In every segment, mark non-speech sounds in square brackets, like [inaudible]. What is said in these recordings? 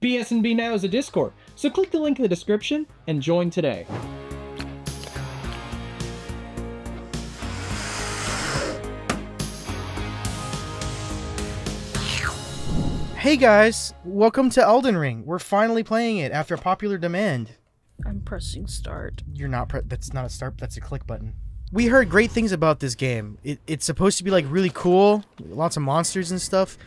BSNB Now is a Discord, so click the link in the description and join today. Hey guys, welcome to Elden Ring. We're finally playing it after popular demand. I'm pressing start. You're not. Pre- that's not a start. That's a click button. We heard great things about this game. It, it's supposed to be like really cool, lots of monsters and stuff.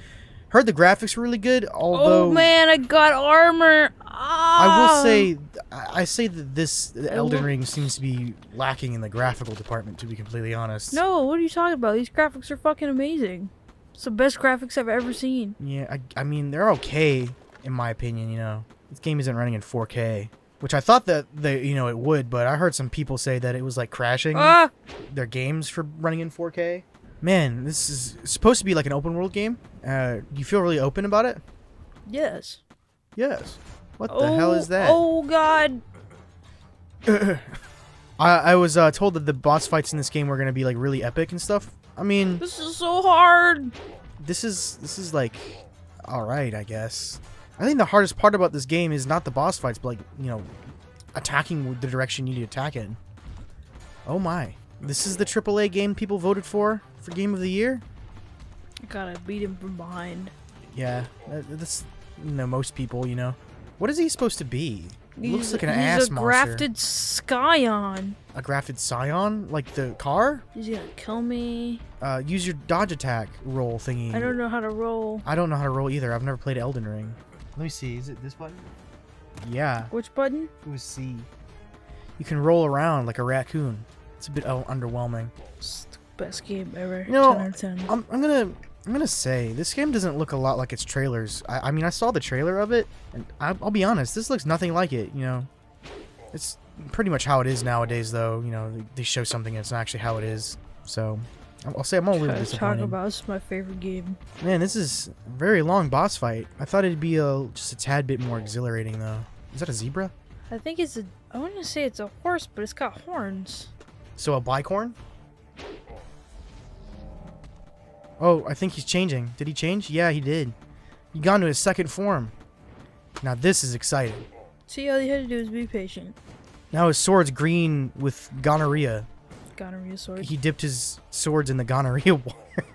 Heard the graphics were really good. Although oh man, I got armor. I Ah! will say, I I say that this Elden Ring seems to be lacking in the graphical department. To be completely honest. No, what are you talking about? These graphics are fucking amazing. It's the best graphics I've ever seen. Yeah, I, I mean they're okay in my opinion. You know, this game isn't running in 4K, which I thought that they, you know, it would, but I heard some people say that it was like crashing Ah! their games for running in 4K. Man, this is supposed to be like an open world game. Uh, do you feel really open about it? Yes. Yes. What the oh, hell is that? Oh god. [coughs] I, I was uh, told that the boss fights in this game were gonna be like really epic and stuff. I mean, This is so hard. this is this is like all right, I guess. I think the hardest part about this game is not the boss fights, but like you know, attacking the direction you need to attack in. Oh my! This is the AAA game people voted for for Game of the Year. I gotta beat him from behind. Yeah, that, that's you know most people. You know, what is he supposed to be? He looks like an he's ass a grafted scion. A grafted scion, like the car. He's gonna kill me. Uh, use your dodge attack roll thingy. I don't know how to roll. I don't know how to roll either. I've never played Elden Ring. Let me see. Is it this button? Yeah, Which button? it was C. You can roll around like a raccoon. It's a bit oh, underwhelming. Best game ever. You know, 10 out of 10. I'm, I'm gonna I'm gonna say this game doesn't look a lot like its trailers. I, I mean, I saw the trailer of it, and I, I'll be honest, this looks nothing like it. You know, it's pretty much how it is nowadays, though. You know, they, show something and it's not actually how it is. So, I'll, say I'm a little Talk disappointed. about this is my favorite game. Man, this is a very long boss fight. I thought it'd be a just a tad bit more exhilarating, though. Is that a zebra? I think it's a. I want to say it's a horse, but it's got horns. So a bicorn? Oh, I think he's changing. Did he change? Yeah, he did. He got into his second form. Now this is exciting. See, all you had to do is be patient. Now his sword's green with gonorrhea. Gonorrhea sword. He dipped his swords in the gonorrhea [laughs] water.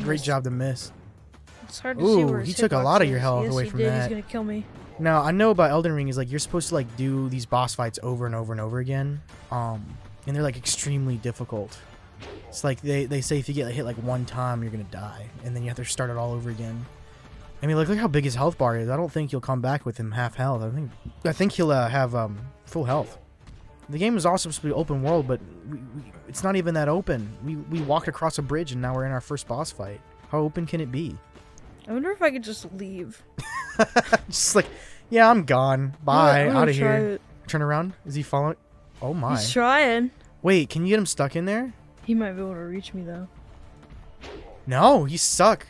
Great job to miss. It's hard to see Ooh, where he took a lot of your health yes, away he from did. that. He's gonna kill me. Now I know about Elden Ring is like you're supposed to like do these boss fights over and over and over again, um, and they're like extremely difficult. It's like they, they say if you get hit like one time you're gonna die, and then you have to start it all over again. I mean, look look how big his health bar is. I don't think you'll come back with him half health. I think I think he'll uh, have um, full health. The game is also supposed to be open world, but we, we, it's not even that open. We we walked across a bridge and now we're in our first boss fight. How open can it be? I wonder if I could just leave. [laughs] Just like, yeah, I'm gone. Bye, I'm out of here. it. Turn around. Is he following? Oh my. He's trying. Wait, can you get him stuck in there? He might be able to reach me though. No, he's suck.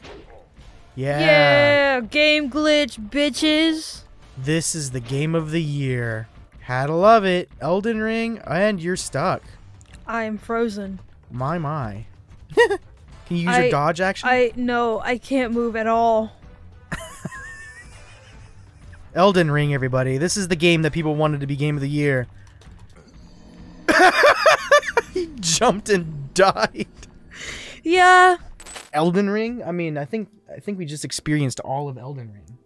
Yeah. Yeah, game glitch, bitches. This is the game of the year. Had to love it. Elden Ring, and you're stuck. I am frozen. My my. [laughs] can you use your dodge action? I no, I can't move at all. [laughs] Elden Ring, everybody. This is the game that people wanted to be game of the year. [laughs] he jumped and died. Yeah. Elden Ring. I mean, I think I think we just experienced all of Elden Ring.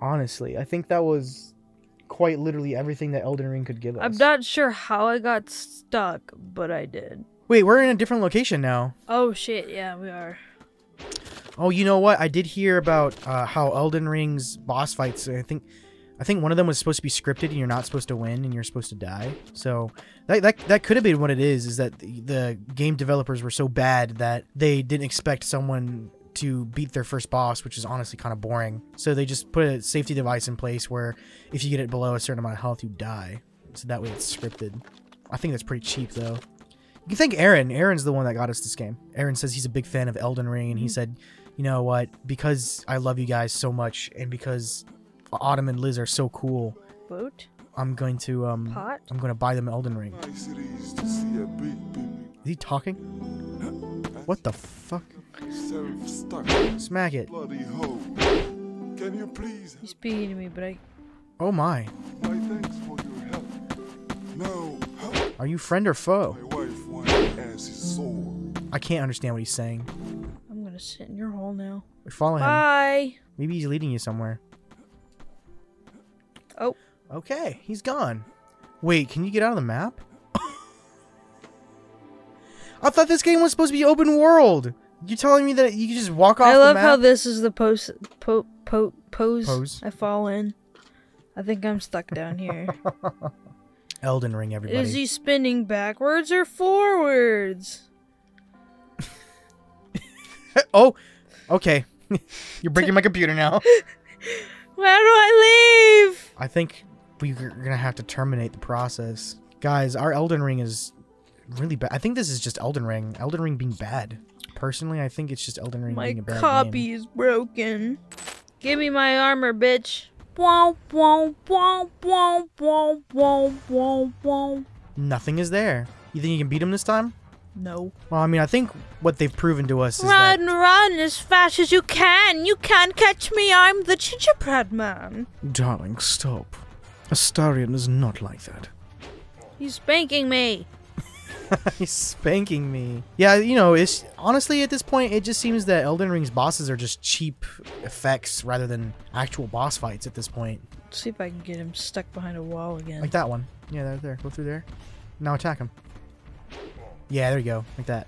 Honestly, I think that was quite literally everything that Elden Ring could give us. I'm not sure how I got stuck, but I did. Wait, we're in a different location now. Oh shit, yeah, we are. Oh, you know what? I did hear about uh, how Elden Ring's boss fights. I think, I think one of them was supposed to be scripted, and you're not supposed to win, and you're supposed to die. So that that, that could have been what it is. Is that the, the game developers were so bad that they didn't expect someone to beat their first boss, which is honestly kind of boring. So they just put a safety device in place where if you get it below a certain amount of health, you die. So that way it's scripted. I think that's pretty cheap though. You can thank Aaron. Aaron's the one that got us this game. Aaron says he's a big fan of Elden Ring, and he mm-hmm. said, you know what? Because I love you guys so much, and because Autumn and Liz are so cool, Boat? I'm going to um, Pot? I'm going to buy them Elden Ring. Nice it is to see a big baby Is he talking? What the fuck? self stuck Smack it. bloody hoe. Can you please He's speaking to me, but I Oh my. my thanks for your help? Now, how Are you friend or foe? my wife why my ass is sore? I can't understand what he's saying. I'm gonna sit in your hole now. Follow him. Bye. Maybe he's leading you somewhere. Okay, he's gone. Wait, can you get out of the map? [laughs] I thought this game was supposed to be open world. You're telling me that you can just walk off I love how this is the pose po, po, pose, Pose. I fall in. I think I'm stuck down here. [laughs] Elden Ring, everybody. is he spinning backwards or forwards? [laughs] oh, okay. You're breaking my computer now. Where do I leave? I think we're gonna have to terminate the process, guys. Our Elden Ring is really bad. I think this is just Elden Ring. Elden Ring being bad. Personally, I think it's just Elden Ring My being a bad My copy game. is broken. Give me my armor, bitch. Nothing is there. You think you can beat him this time? No. Well, I mean, I think what they've proven to us is Run, that. run as fast as you can. You can't catch me. I'm the gingerbread man. Darling, stop. Astarion is not like that. He's spanking me. [laughs] He's spanking me. Yeah, you know, it's honestly at this point, it just seems that Elden Ring's bosses are just cheap effects rather than actual boss fights at this point. Let's see if I can get him stuck behind a wall again. Like that one. Yeah, there, there. Go through there. Now attack him. Yeah, there you go. Like that.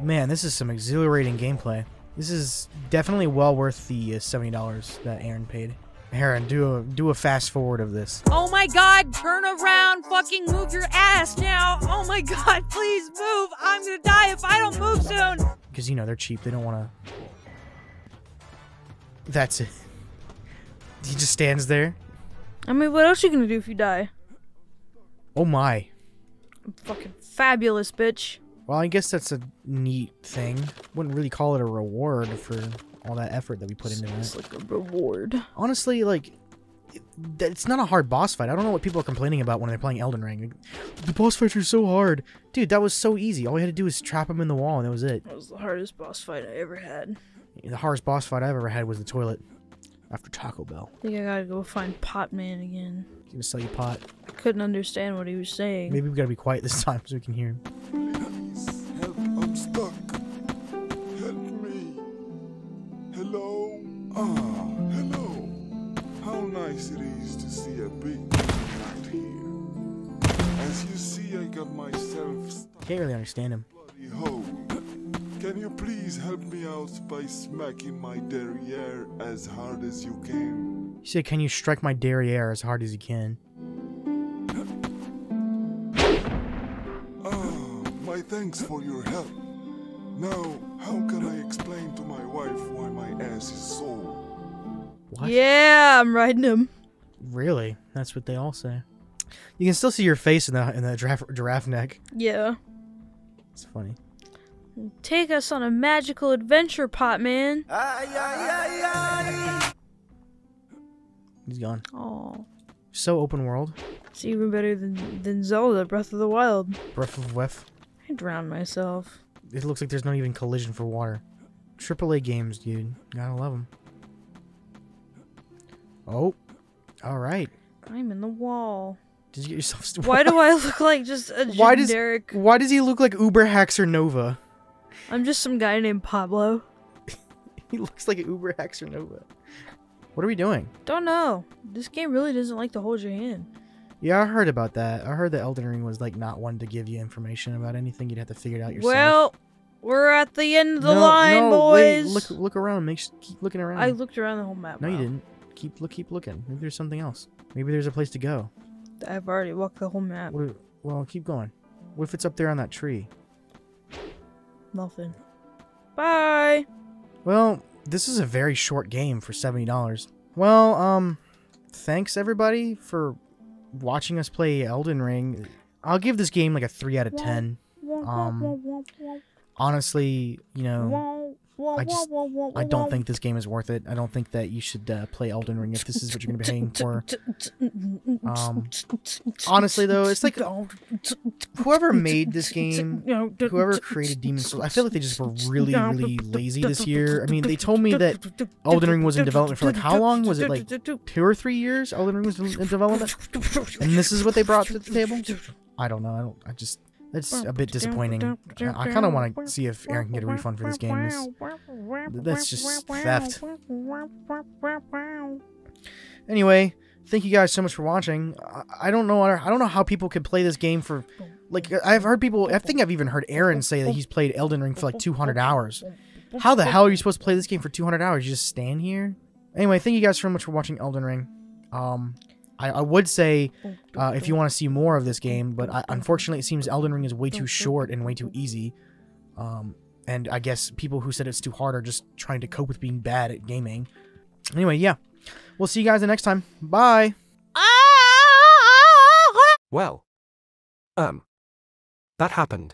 Man, this is some exhilarating gameplay. This is definitely well worth the uh, seventy dollars that Aaron paid. Aaron, do a do a fast forward of this. Oh my god, turn around, fucking move your ass now. Oh my god, please move. I'm gonna die if I don't move soon. because you know they're cheap. They don't want to. That's it. He just stands there. I mean, what else are you gonna do if you die? Oh my. I'm fucking fabulous, bitch. Well, I guess that's a neat thing. Wouldn't really call it a reward for all that effort that we put into It's it. like a reward. Honestly, like, it, it's not a hard boss fight. I don't know what people are complaining about when they're playing Elden Ring. The boss fights are so hard, dude. That was so easy. All we had to do was trap him in the wall, and that was it. That was the hardest boss fight I ever had. The hardest boss fight I've ever had was the toilet after Taco Bell. I think I gotta go find Pot Man again. He's gonna sell you pot. I couldn't understand what he was saying. Maybe we gotta be quiet this [laughs] time so we can hear him. See a big man out here. As you see, I got myself stuck Can't really understand him. Can you please help me out by smacking my derriere as hard as you can? He said, "Can you strike my derriere as hard as you can?" Ah, my thanks for your help. Now, how can I explain to my wife why my ass is sore? What? Yeah, I'm riding him. Really? That's what they all say. You can still see your face in the in the giraffe, giraffe neck. Yeah. It's funny. Take us on a magical adventure, Pot Man. He's gone. Oh, So open world. it's even better than than Zelda Breath of the Wild. Breath of Wef. I drowned myself. It looks like there's not even collision for water. AAA games, dude. Gotta love them. Oh. All right. I'm in the wall. Did you get yourself? [laughs] Why do I look like just a Why does- generic? Why does he look like UberHaxorNova? I'm just some guy named Pablo. [laughs] He looks like UberHaxorNova. What are we doing? Don't know. This game really doesn't like to hold your hand. Yeah, I heard about that. I heard that Elden Ring was like not one to give you information about anything. You'd have to figure it out yourself. Well, we're at the end of the No, line, no, wait, boys. look, look around. Make keep looking around. I looked around the whole map. no, you didn't. Keep look, keep looking. Maybe there's something else. Maybe there's a place to go. I've already walked the whole map. What, well, keep going. What if it's up there on that tree? Nothing. Bye. Well, this is a very short game for seventy dollars. Well, um, thanks everybody for watching us play Elden Ring. I'll give this game like a three out of ten. Um, honestly, you know, I just I don't think this game is worth it. I don't think that you should uh, play Elden Ring if this is what you're gonna be paying for. Um, honestly, though, it's like whoever made this game, whoever created Demon Souls, I feel like they just were really, really lazy this year. I mean, they told me that Elden Ring was in development for like how long? Was it like two or three years? Elden Ring was in development, and this is what they brought to the table. I don't know. I don't. I just. That's a bit disappointing. I, kind of want to see if Aaron can get a refund for this game. This, that's just theft. Anyway, thank you guys so much for watching. I, I don't know. I don't know how people can play this game for, like, I've heard people. I think I've even heard Aaron say that he's played Elden Ring for like 200 hours. How the hell are you supposed to play this game for 200 hours? You just stand here. Anyway, thank you guys so much for watching Elden Ring. Um, I, I would say uh, if you want to see more of this game, but I, unfortunately, it seems Elden Ring is way too short and way too easy. Um, and I guess people who said it's too hard are just trying to cope with being bad at gaming. Anyway, yeah. We'll see you guys the next time. Bye. Well, um, that happened.